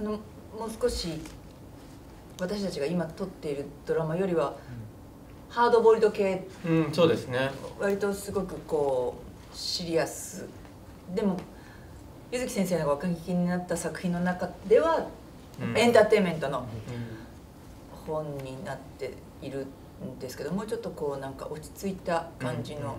そのもう少し私たちが今撮っているドラマよりは、ハードボイルド系、うん、そうですね。割とすごくこうシリアス。でも柚木先生がお書きになった作品の中では、うん、エンターテインメントの本になっているんですけどもうちょっとこうなんか落ち着いた感じの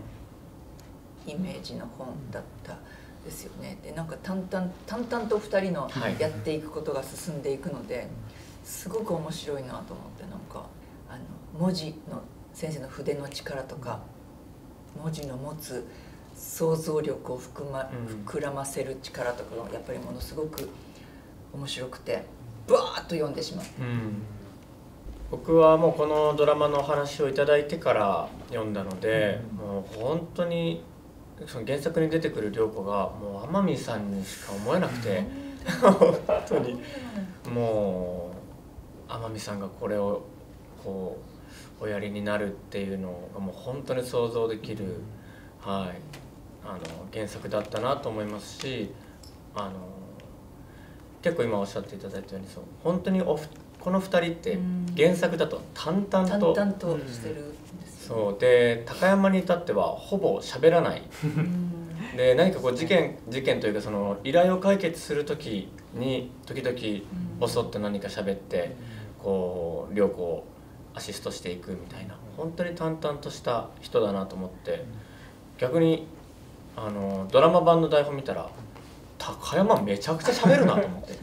イメージの本だったですよね。でなんか淡々淡々と2人のやっていくことが進んでいくので、すごく面白いなと思ってなんかあの文字の先生の筆の力とか文字の持つ想像力を含,、ま、膨らませる力とかがやっぱりものすごく面白くてブワーッと読んでしまう、うん、僕はもうこのドラマのお話を頂いてから読んだので、うん、もう本当にその原作に出てくる涼子がもう天海さんにしか思えなくて、うん、本当にもう天海さんがこれをこうおやりになるっていうのがもう本当に想像できる、はい、あの原作だったなと思いますしあの結構今おっしゃっていただいたようにそう本当におこの2人って原作だと淡々と淡々としてるそう。で高山に至ってはほぼ喋らない。で何かこう事件事件というかその依頼を解決する時に時々ボソッと何か喋ってこう涼子をアシストしていくみたいな。本当に淡々とした人だなと思って。逆にあのドラマ版の台本見たら高山めちゃくちゃ喋るなと思って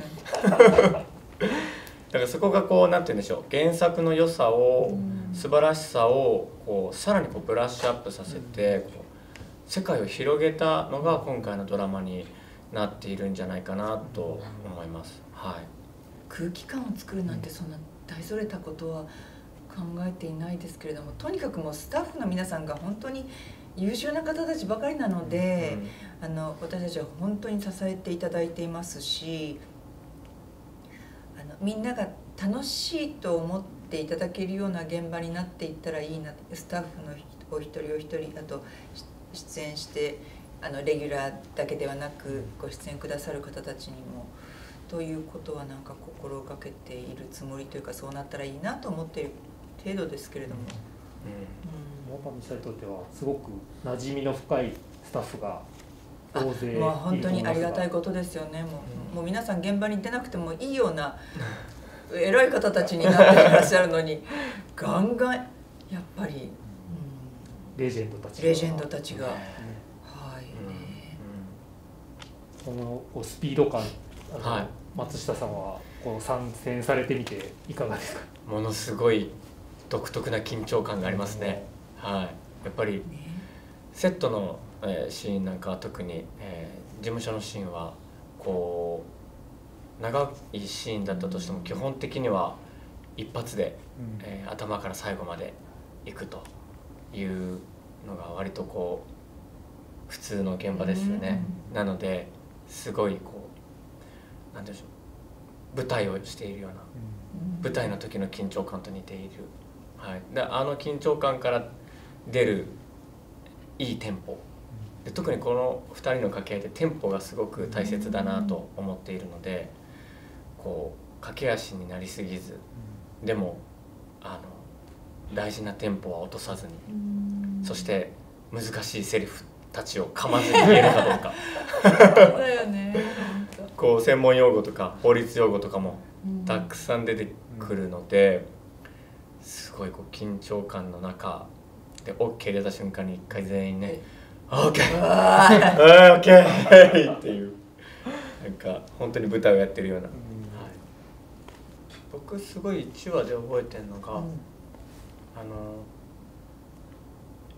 だからそこがこうなんて言うんでしょう原作の良さを素晴らしさをこうさらにこうブラッシュアップさせてこう世界を広げたのが今回のドラマになっているんじゃないかなと思います。はい、空気感を作るなんてそんな大それたことは考えていないですけれどもとにかくもうスタッフの皆さんが本当に優秀な方たちばかりなので、うん、あの私たちは本当に支えていただいていますしみんなが楽しいと思っていただけるような現場になっていったらいいなスタッフのお一人お一人あと出演してあのレギュラーだけではなくご出演くださる方たちにもということはなんか心がけているつもりというかそうなったらいいなと思っている程度ですけれども。うん、うん、村上さんにとってはすごく馴染みの深いスタッフが大勢まあ本当にありがたいことですよね。もううん、もう皆さん現場に出なくてもいいような偉い方たちになっていらっしゃるのに ガンガンやっぱり、うん、レジェンドたちレジェンドたちが、はい、このこうスピード感はい、松下さんはこの参戦されてみていかがですか？ものすごい独特な緊張感がありますね、はい、やっぱりセットのえー、シーンなんかは特に、えー、事務所のシーンはこう長いシーンだったとしても基本的には一発で、うん、えー、頭から最後までいくというのが割とこう普通の現場ですよね。うん、なのですごいこう何でしょう舞台をしているような、うん、舞台の時の緊張感と似ている、はい、であの緊張感から出るいいテンポで特にこの2人の掛け合いでテンポがすごく大切だなと思っているのでこう駆け足になりすぎずでもあの大事なテンポは落とさずにそして難しいセリフたちを噛まずに言えるかどうか。だよねこう専門用語とか法律用語とかもたくさん出てくるのですごいこう緊張感の中で OK 出た瞬間に一回全員ねオッケーオッケーってい。うなんか本当に舞台をやってるような、はい、僕すごい1話で覚えてるのが、うん、あの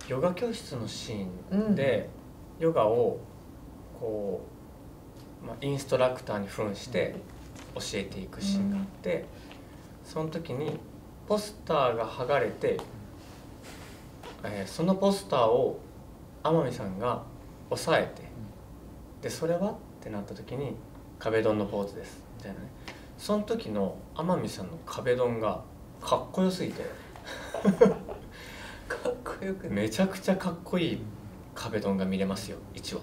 ヨガ教室のシーンで、うん、ヨガをこう、まあ、インストラクターに扮して教えていくシーンがあって、うん、その時にポスターが剥がれて、えー、そのポスターを天海さんが抑えてでそれはってなった時に壁ドンのポーズですみたいなね。その時の天海さんの壁ドンがかっこよすぎて かっこよくめちゃくちゃかっこいい壁ドンが見れますよ1話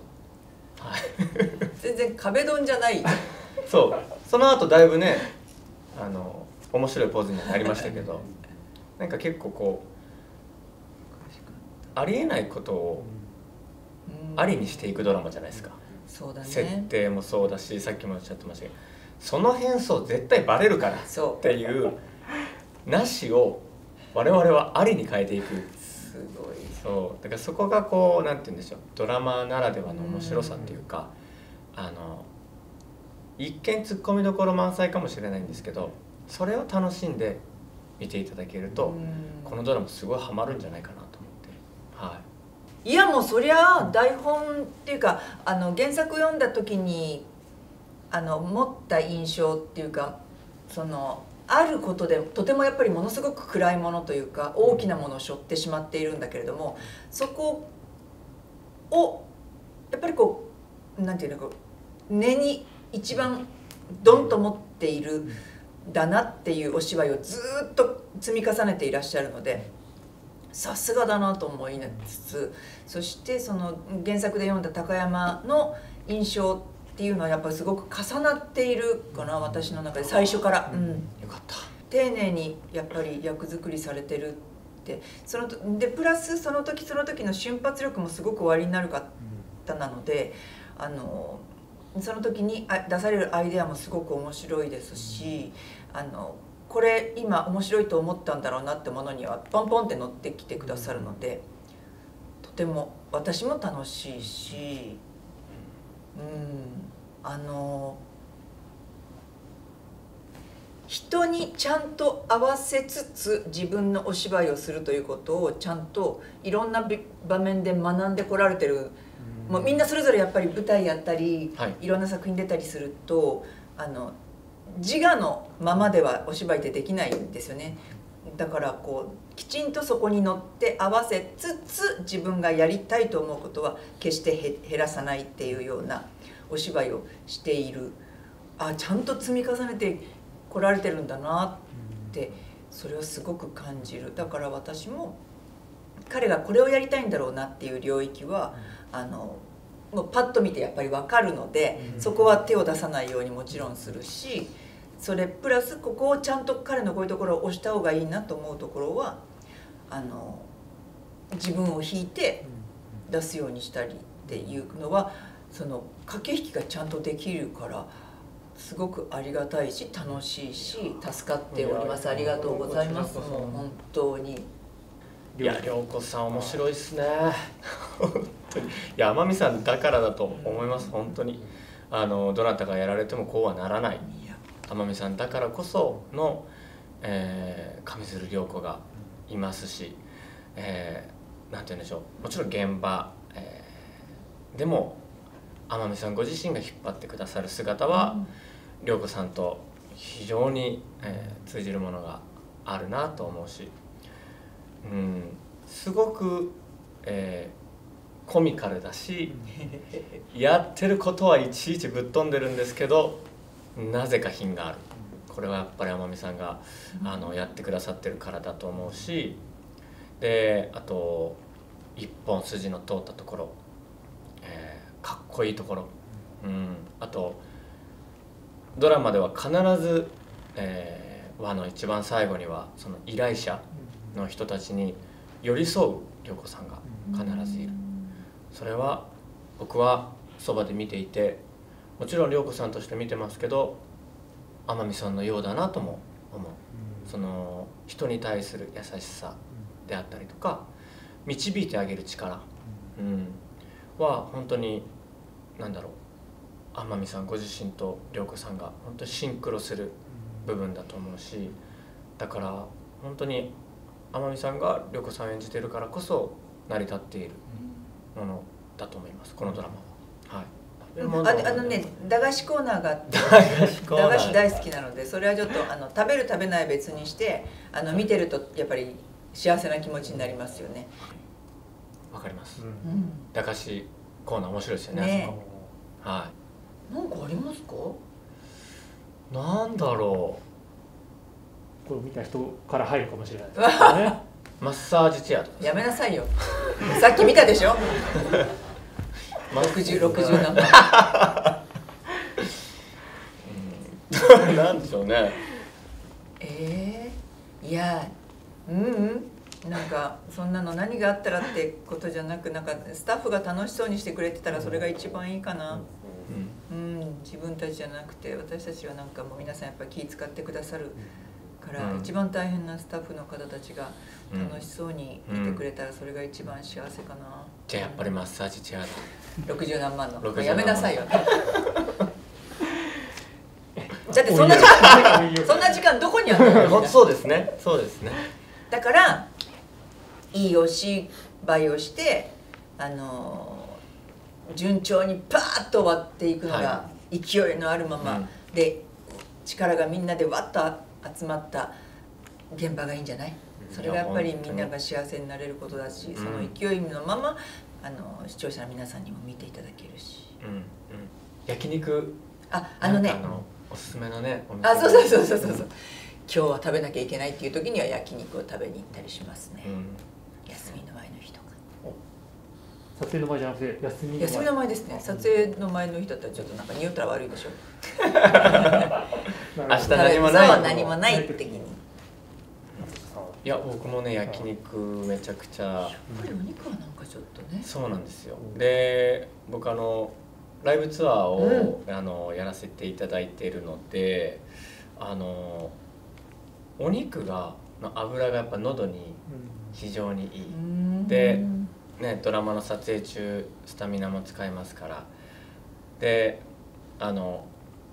はい。全然壁ドンじゃない。そう。その後だいぶねあの面白いポーズにはなりましたけどなんか結構こうありえないことをありにしていくドラマじゃないですか、そうだね。設定もそうだしさっきもおっしゃってましたけどその変装絶対バレるからっていうなしを我々はありに変えていく。すごい。そう。だからそこがこうなんて言うんでしょう。ドラマならではの面白さっていうかあの一見ツッコミどころ満載かもしれないんですけどそれを楽しんで見ていただけるとこのドラマすごいハマるんじゃないかなと思って。はいいやもうそりゃあ台本っていうかあの原作読んだ時にあの持った印象っていうかそのあることでとてもやっぱりものすごく暗いものというか大きなものを背負ってしまっているんだけれどもそこをやっぱりこうなんていうのこう根に一番ドンと持っているだなっていうお芝居をずっと積み重ねていらっしゃるのでさすがだなと思いつつそしてその原作で読んだ高山の印象っていうのはやっぱりすごく重なっているかな私の中で最初から、うん、よかった。丁寧にやっぱり役作りされてるって。そのとでプラスその時その時の瞬発力もすごくおありになる方なのであのその時にあ出されるアイデアもすごく面白いですしあのこれ今面白いと思ったんだろうなってものにはポンポンって乗ってきてくださるのでとても私も楽しいしうんあの人にちゃんと合わせつつ自分のお芝居をするということをちゃんといろんなび場面で学んでこられてる。もうみんなそれぞれやっぱり舞台やったり、はい。い、ろんな作品出たりするとあの自我のままではお芝居ってできないんですよね。だからこうきちんとそこに乗って合わせつつ自分がやりたいと思うことは決して減らさないっていうようなお芝居をしている。あちゃんと積み重ねてこられてるんだなってそれをすごく感じる。だから私も彼がこれをやりたいんだろうなっていう領域はあのもうパッと見てやっぱり分かるので、うん。そこは手を出さないようにもちろんするしそれプラスここをちゃんと彼のこういうところを押した方がいいなと思うところはあの自分を引いて出すようにしたりっていうのはその駆け引きがちゃんとできるからすごくありがたいし楽しいし助かっております。ありがとうございます。もう本当に。いや涼子さん面白いですね。本当にいや天海さんだからだと思います本当に。あのどなたがやられてもこうはならない。天海さんだからこその、えー上水涼子がいますし、えーなんて言うんでしょう。もちろん現場、えーでも天海さんご自身が引っ張ってくださる姿は、涼子さんと非常に、えー通じるものがあるなと思うし、うん、すごく、えーコミカルだし、やってることはいちいちぶっ飛んでるんですけどなぜか品がある。これはやっぱり天海さんがあのやってくださってるからだと思うしであと一本筋の通ったところ、えーかっこいいところ、うん、あとドラマでは必ず、えー話の一番最後にはその依頼者の人たちに寄り添う涼子さんが必ずいるそれは僕はそばで見ていてもちろん涼子さんとして見てますけど天海さんのようだなとも思う。その人に対する優しさであったりとか導いてあげる力、うん、は本当に何だろう。天海さんご自身と涼子さんが本当にシンクロする部分だと思うしだから本当に天海さんが涼子さんを演じてるからこそ成り立っているものだと思いますこのドラマは。はい、ああのね駄菓子コーナーがあって駄菓子大好きなのでそれはちょっとあの食べる食べない別にしてあの見てるとやっぱり幸せな気持ちになりますよね。わかります。うん。駄菓子コーナー面白いですよねね。はなんかありますか？いなんだろこれを見た人から入るかもしれないですよね。う マッサージチェアとかやめなさいよ。さっき見たでしょ？マッ六十六十何分。なんでしょうね。えー、いやうんうん。なんかそんなの何があったらってことじゃなくなんかスタッフが楽しそうにしてくれてたらそれが一番いいかな、うん、自分たちじゃなくて私たちはなんかもう皆さんやっぱり気使ってくださるから、うん。一番大変なスタッフの方たちが楽しそうにいてくれたらそれが一番幸せかな、じゃあやっぱりマッサージチェアだ。60何万の。60もうやめなさいよ。何 だってそんな時間そんな時間どこにあるの？そうですね。そうですね。だからいいお芝居をしてあの順調にパーッと終わっていくのがは勢いのあるまま、うん。で力がみんなでわっと集まった現場がいいんじゃない？それがやっぱりみんなが幸せになれることだし、ん。その勢いのままあの視聴者の皆さんにも見ていただけるし。うん。うん。焼肉？ああのね。おすすめのねお店。あそうそうそうそうそうそう。今日は食べなきゃいけないっていう時には焼肉を食べに行ったりしますね、うん。休みの前の日とか撮影の前じゃなくて休みの前。休みの前ですね。撮影の前の日だったらちょっとなんか匂ったら悪いでしょ 明明日何もない。何もない時に。やっいや僕もね焼肉めちゃくちゃ。ぱりお肉はなんかちょっとね。そうなんですよ。で僕あのライブツアーを、あのやらせていただいているのであのお肉がの油がやっぱ喉に非常にいい、でね、ドラマの撮影中スタミナも使いますから。であの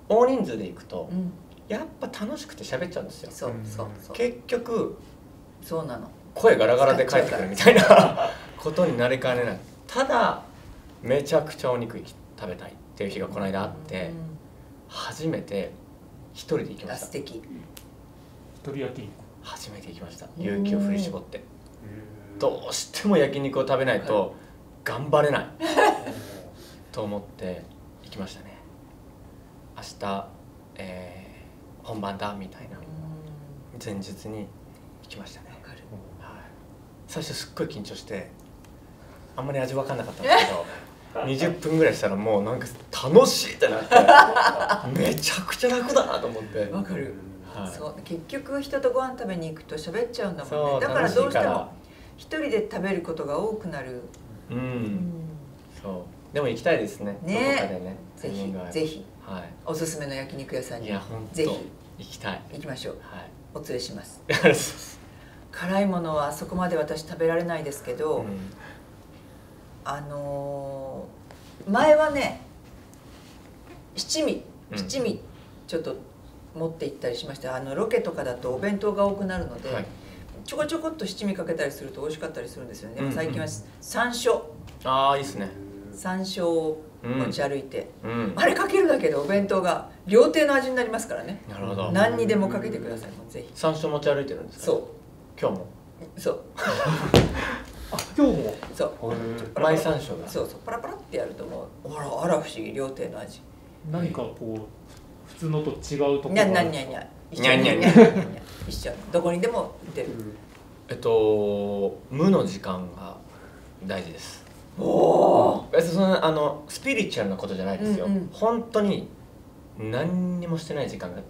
大人数で行くとうんやっぱ楽しくて喋っちゃうんですよ。そうそうそう。結局そうなの。声ガラガラで帰ってくるみたいなことになりかねない。ただめちゃくちゃお肉食べたいっていう日がこの間あって初めて一人で行きうんました。あ素敵。鳥焼き肉。初めて行きました。勇気を振り絞って。どうしても焼肉を食べないと頑張れない。と思って行きましたね。明日、えー本番だみたいな前日に行きましたね。はい。最初すっごい緊張してあんまり味分かんなかったんですけど 20分ぐらいしたらもうなんか楽しいってなってめちゃくちゃ楽だなと思って。わかる。はい。そう。結局人とご飯食べに行くと喋っちゃうんだもんね。だからどうしても一人で食べることが多くなる。ううん。んそう。でも行きたいですね。ね。どこかでね。ぜひぜひはおすすめの焼肉屋さんにぜひ。行きたい。行きましょう。はい。お連れします。辛いものはそこまで私食べられないですけど、うん。あのー前はね七味うん。七味ちょっと持って行ったりしました。あのロケとかだとお弁当が多くなるので、はい。ちょこちょこっと七味かけたりすると美味しかったりするんですよね、うんうん。最近は山椒ああいいですね山椒を持ち歩いて、うん。あれかけるだけでお弁当が料亭の味になりますからね。なるほど。何にでもかけてくださいもうぜひ。山椒持ち歩いてるんですか？そ今日も？うそう。あ今日も？そう。へマイ山椒が？そうそう。パラパラってやるともうあらあら不思議料亭の味。ー何かこう普通のと違うところにゃんにゃんにゃんにゃにゃんにゃんにゃん一緒どこにでも売ってる。えっと無の時間が大事です別にそのあのスピリチュアルなことじゃないですよ、うんうん。本当に何にもしてない時間が。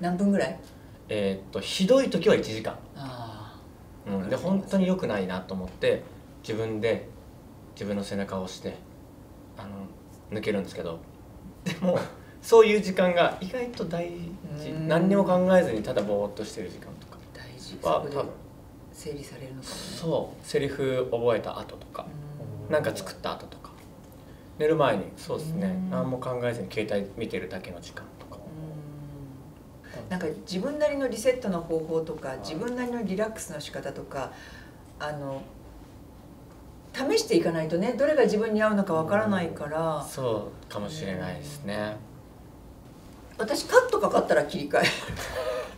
何分ぐらい？えーっとひどい時は1時間、あうん、で本当に良くないなと思って自分で自分の背中を押してあの抜けるんですけど。でもそういう時間が意外と大事。うん。何にも考えずにただぼーっとしてる時間とか。あ大事。は多分。整理されるのかもね。そう。セリフ覚えた後とか。うんなんか作った後とか。寝る前にそうですね。うん。何も考えずに携帯見てるだけの時間とか。うん。なんか自分なりのリセットの方法とか自分なりのリラックスの仕方とかあの試していかないとねどれが自分に合うのかわからないから。そうかもしれないですね。私カットかかったら切り替え。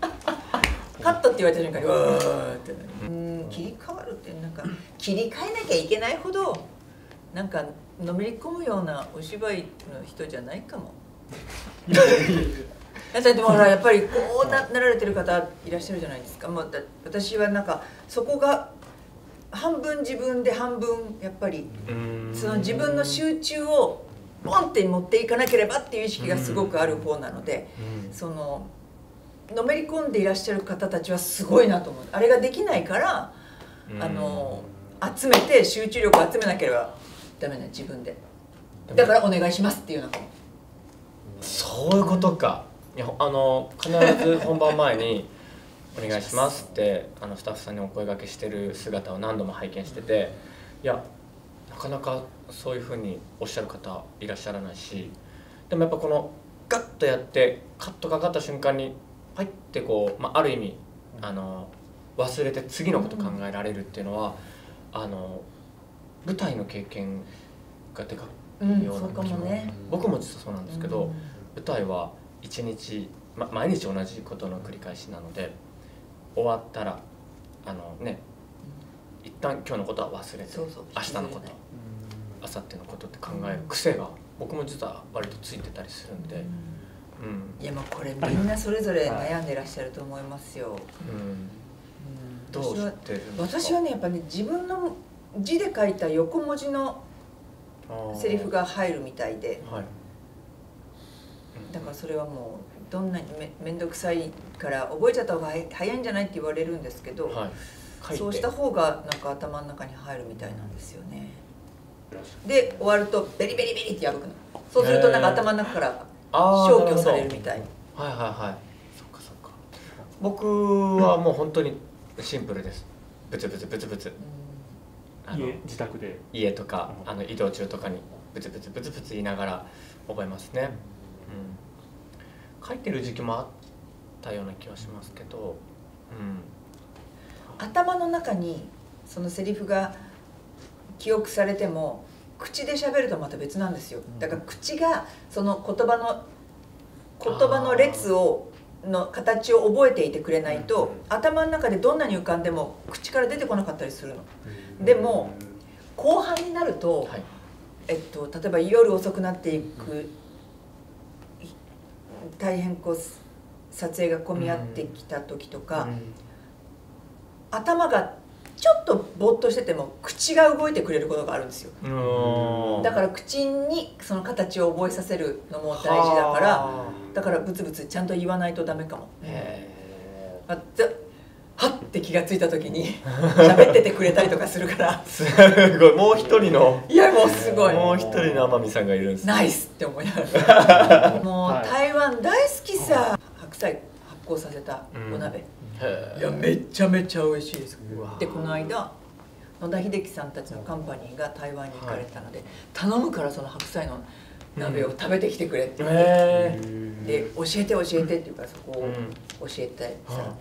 カットって言われた瞬間にうわーってなる。うん切り替わるってなんか切り替えなきゃいけないほどなんかのめり込むようなお芝居の人じゃないかも。だってほらやっぱりこうななられてる方いらっしゃるじゃないですか、まあ、だ私はなんかそこが半分自分で半分やっぱりうん。その自分の集中をポンって持っていかなければっていう意識がすごくある方なので、うん。そののめり込んでいらっしゃる方たちはすごいなと思う。あれができないからあの集めて集中力を集めなければダメな自分で。だからお願いしますっていうのかもそういうことか。いやあの必ず本番前に「お願いします」ってあのスタッフさんにお声掛けしてる姿を何度も拝見してていやなかなかそういうふうにおっしゃる方いらっしゃらないしでもやっぱこのガッとやってカットかかった瞬間にパイってこう、まあ、ある意味あの忘れて次のこと考えられるっていうのは、あの舞台の経験がでかいようなそうかもね。僕も実はそうなんですけど、舞台は一日、ま、毎日同じことの繰り返しなので終わったらあのね一旦今日のことは忘れてそうそう明日のこと明後日のことって考える癖が僕も実は割とついてたりするんで、うん。いやまあこれみんなそれぞれ悩んでらっしゃると思いますよ、うん、うん。どうしてるんですか？私はねやっぱね自分の字で書いた横文字のセリフが入るみたいで。はい。だからそれはもうどんなにめ面倒くさいから覚えちゃった方が早いんじゃないって言われるんですけど、はい。そうした方がなんか頭の中に入るみたいなんですよね。で終わるとベリベリベリって破くの。そうするとなんか頭の中から消去されるみたい。ど。はいはいはい。そっかそっか。僕はもう本当にシンプルです。ブツブツブツブツ。あの家自宅で。家とかあの移動中とかにブツブツブツブツ言いながら覚えますね、うん、書いてる時期もあったような気はしますけど、うん、頭の中にそのセリフが記憶されても口で喋るとまた別なんですよ。だから口がその言葉の言葉の列をの形を覚えていてくれないと頭の中でどんなに浮かんでも口から出てこなかったりするのでも後半になると、はい。えっと、例えば夜遅くなっていく大変こう撮影が混み合ってきた時とか、頭がちょっとぼーっとしてても口が動いてくれることがあるんですよ。うん。だから口にその形を覚えさせるのも大事だからだからブツブツちゃんと言わないとダメかもって気がついた時に喋っててくれたりとかするから。ーすごい。もう一人の。いやもうすごい。もう一人の天海さんがいるんですナイスって思いながら。もうはい台湾大好きさ。白菜発酵させたお鍋、へいやめちゃめちゃ美味しいです。でこの間野田秀樹さんたちのカンパニーが台湾に行かれたので、頼むからその白菜の鍋を食べてきてくれって言って、えで教えて教えてって言うからそこをうん。教えてさ、は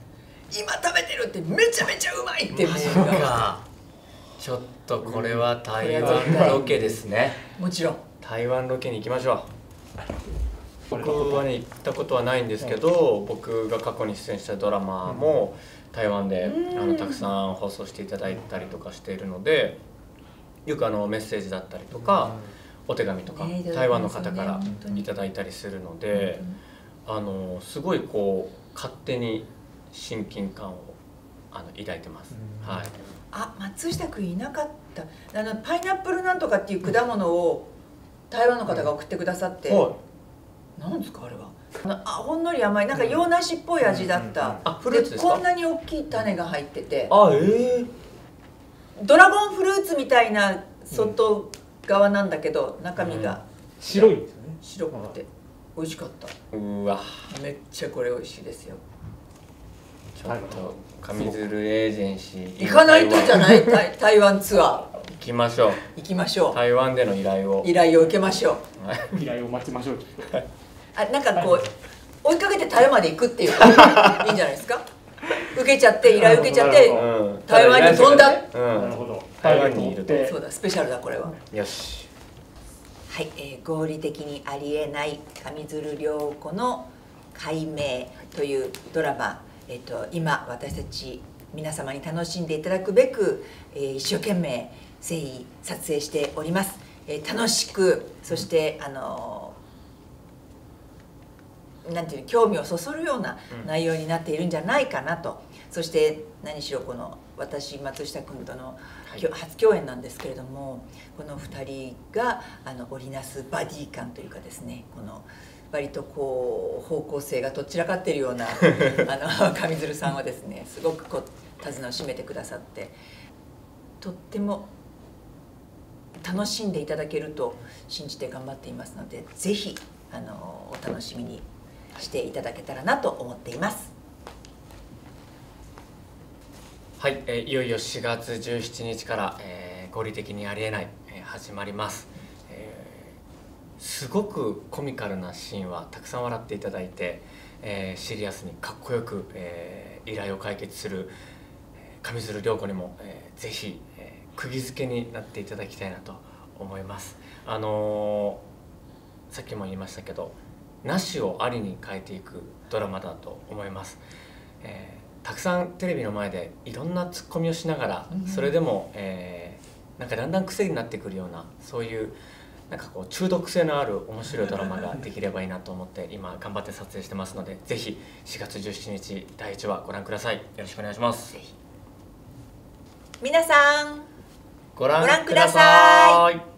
今食べてるってめちゃめちゃうまいってちょっとこれは台湾ロケですね。もちろん。台湾ロケに行きましょう。僕はね行ったことはないんですけど僕が過去に出演したドラマも台湾でうん。あのたくさん放送していただいたりとかしているのでよくあのメッセージだったりとかお手紙とか台湾の方からいただいたりするのであのすごいこう勝手に親近感をあの抱いてます。うん。はい。あ松下君いなかった。あのパイナップルなんとかっていう果物を台湾の方が送ってくださって、はい。なんですかあれは。あのあほんのり甘いなんか洋梨っぽい味だった、あフルーツですか？こんなに大きい種が入ってて。あええドラゴンフルーツみたいな外側なんだけど中身が。白いんですよね。白くて。美味しかった。うわ。めっちゃこれ美味しいですよちょっと上鶴エージェンシー行かないとじゃない。台台湾ツアー。行きましょう。行きましょう。台湾での依頼を。依頼を受けましょう。はい。依頼を待ちましょう。あなんかこう追いかけて台湾まで行くっていう。か いいんじゃないですか？受けちゃって依頼受けちゃって台湾に飛んだ。うん。なるほど台湾にいると。そうだスペシャルだこれは。よし。はい、えー合理的にありえない上鶴涼子の解明というドラマ、えっと今私たち皆様に楽しんでいただくべく、えー一生懸命誠意撮影しております、えー楽しくそして、あのーなんていうの興味をそそるようなうん。内容になっているんじゃないかなと、そして何しろこの私松下君とのはい。初共演なんですけれどもこの2人があの織りなすバディ感というかですねこの割とこう方向性がどちらかっているような あの上鶴さんはですねすごくこう手綱を締めてくださってとっても楽しんでいただけると信じて頑張っていますのでぜひあのお楽しみにしていただけたらなと思っています。はい、えーいよいよ4月17日から、えー合理的にありえない、えー始まります、えーすごくコミカルなシーンはたくさん笑っていただいて、えーシリアスにかっこよく、えー依頼を解決する、えー上水涼子にも、えーぜひ、えー釘付けになっていただきたいなと思います。あのーさっきも言いましたけどなしをありに変えていくドラマだと思います、えーたくさんテレビの前でいろんなツッコミをしながら、うん。それでも、えーなんかだんだん癖になってくるようなそういうなんかこう中毒性のある面白いドラマができればいいなと思って今頑張って撮影してますのでぜひ4月17日第1話ご覧ください。よろしくお願いします。皆さんご覧ください